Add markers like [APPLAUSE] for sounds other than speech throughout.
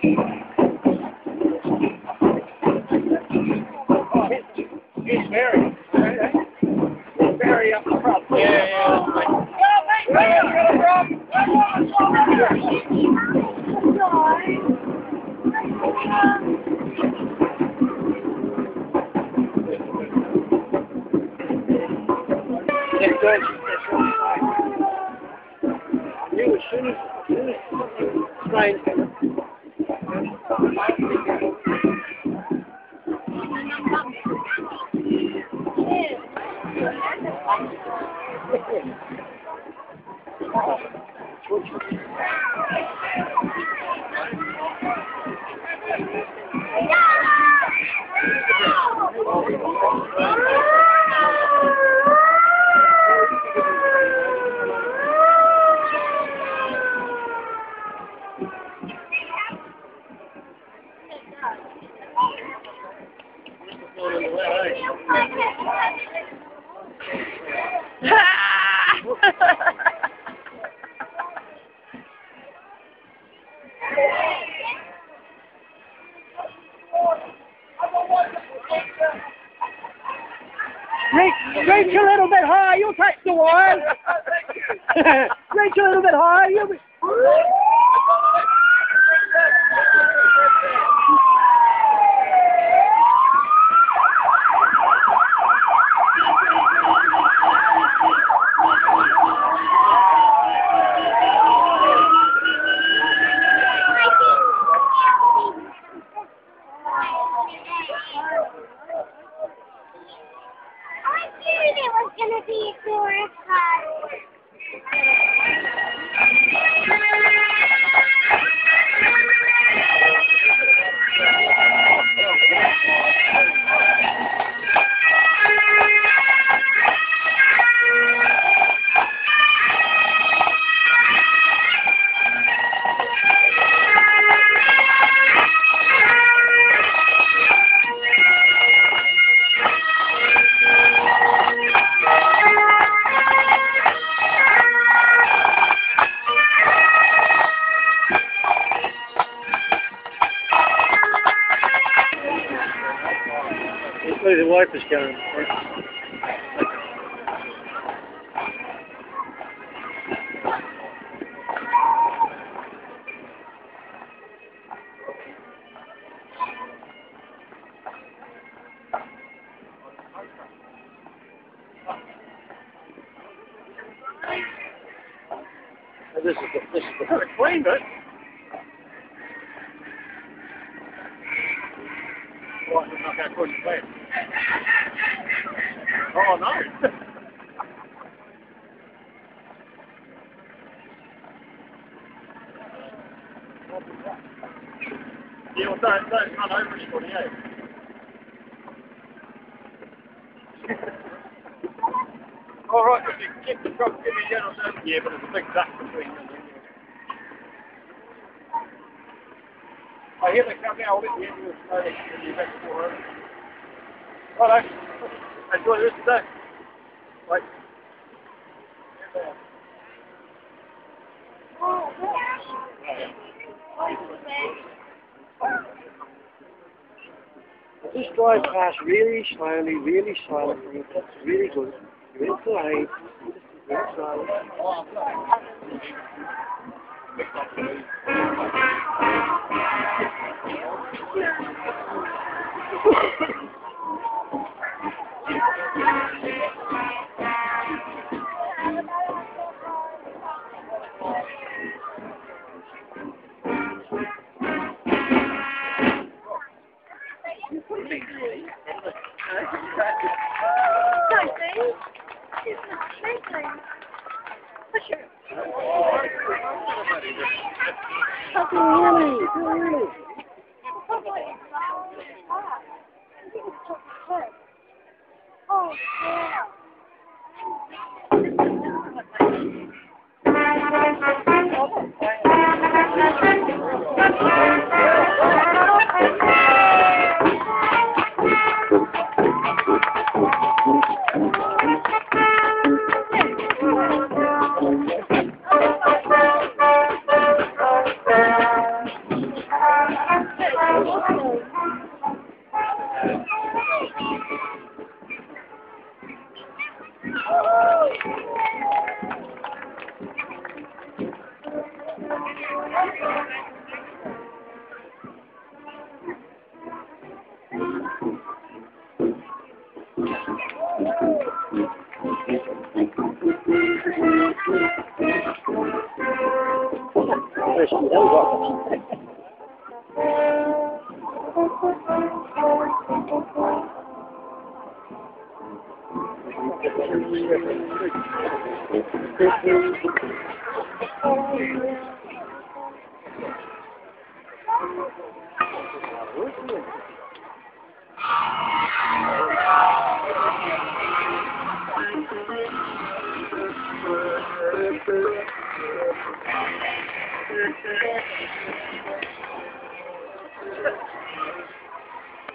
frente. Reach, the one. reach a little bit high, The wipers going. This is the, this is the clean bit. Right, I'm not going to push the plate. Oh, no. Yeah, well, don't, don't run over 48. All right, if you kick the truck, give me a general sense. Yeah, but there's a big gap between them. I hear they come out at the end of the day in the event for it. Hello. Enjoy this today. Right. Just drive past really slowly, really silently. Really good. You're in. Very silent. Fucking [LAUGHS]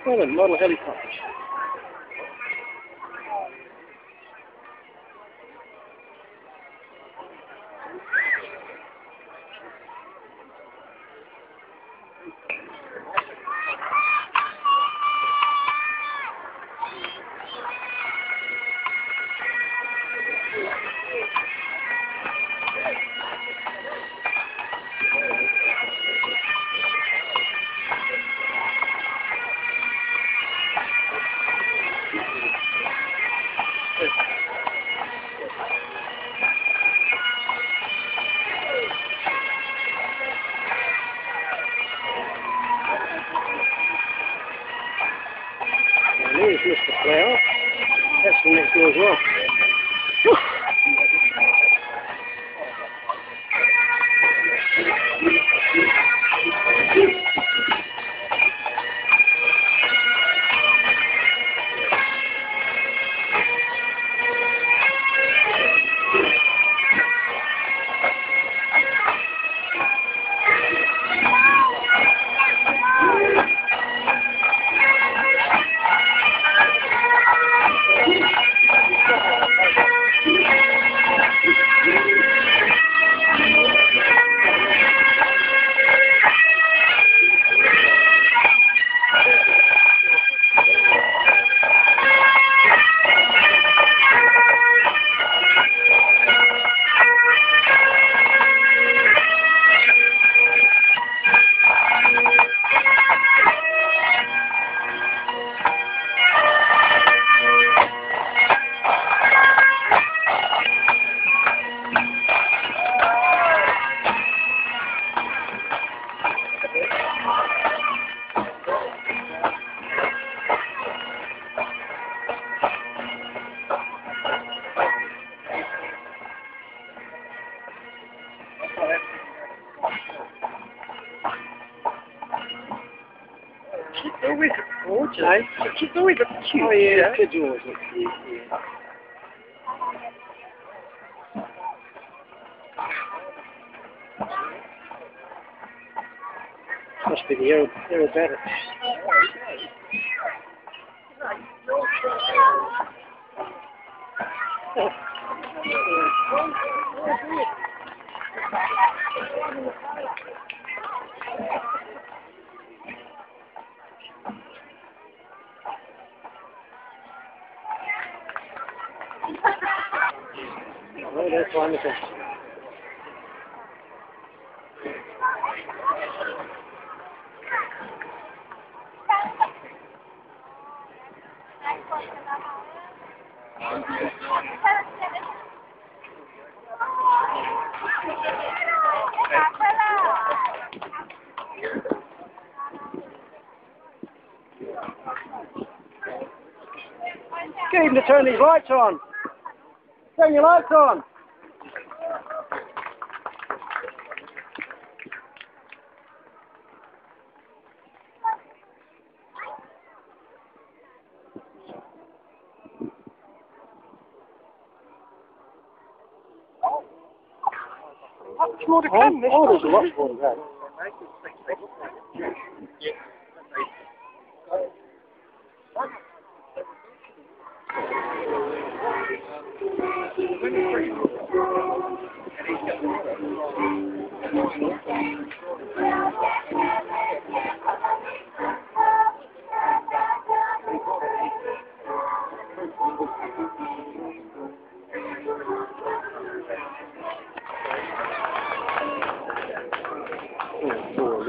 Well, model helicopters. She's always a cute. Oh, yeah, kids always look cute, yeah. Must be the aer- aerobatics. Oh, that's wonderful. Get him to turn these lights on. Turn your lights on. Much more to Oh, come. this oh there's time. lots more than that. Oh, oh,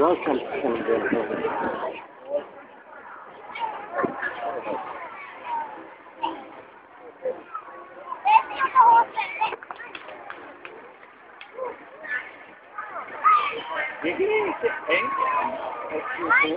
zaten senden Ne gireyim ki? En? Ekşi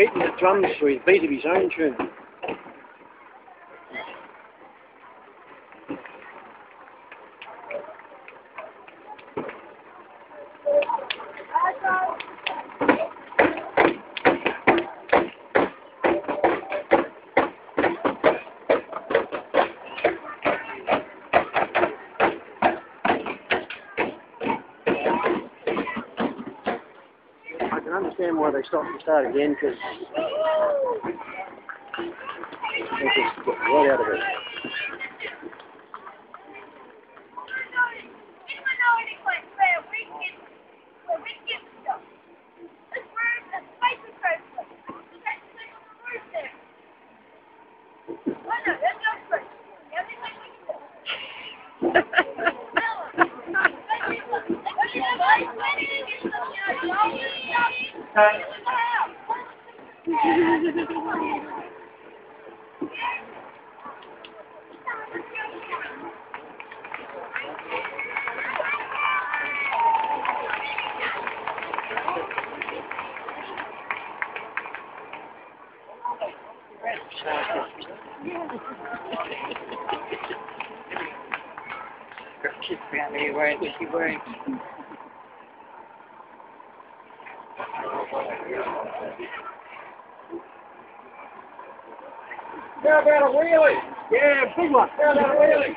beating the drums so he's beating his own tune. I can understand why they stopped and start again because they just get right out of it. Kids around here wearing what you wearing. How about a wheelie? Yeah, big one. How about a wheelie?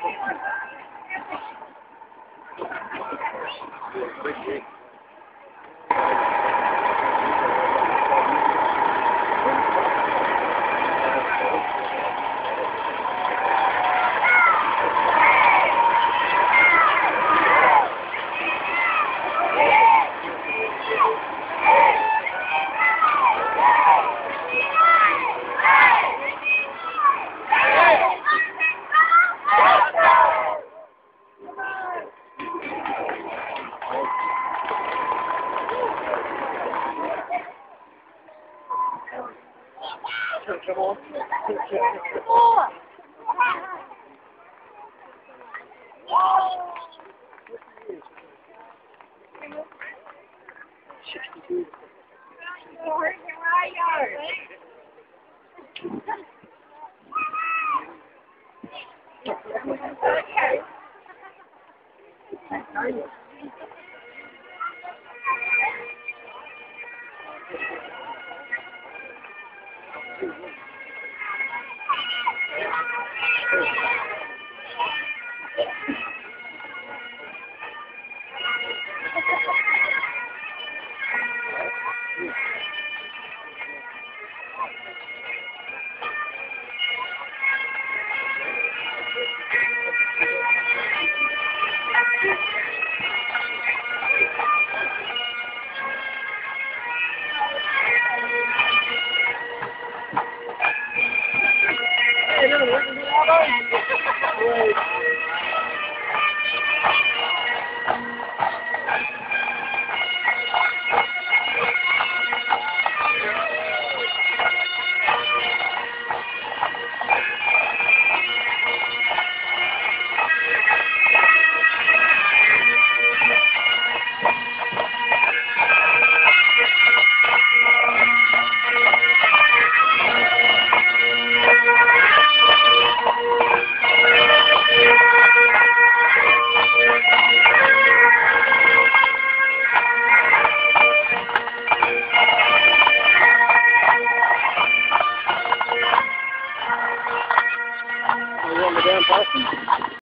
Thank you.